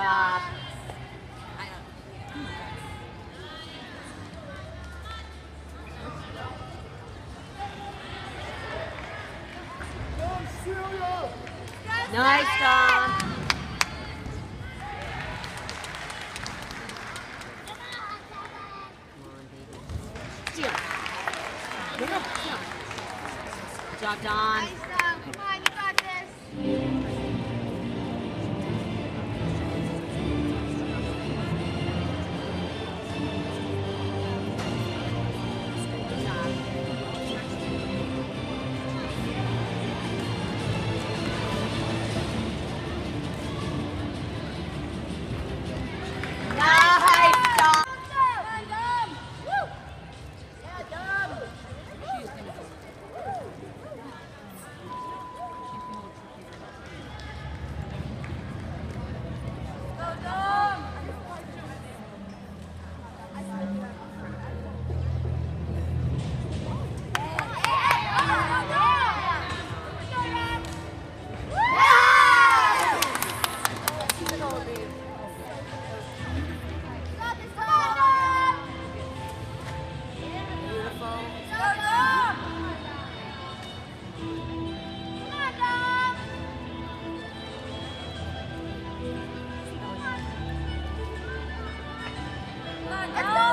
job. Nice, Dom. Come on. Good job, Don. Let's go!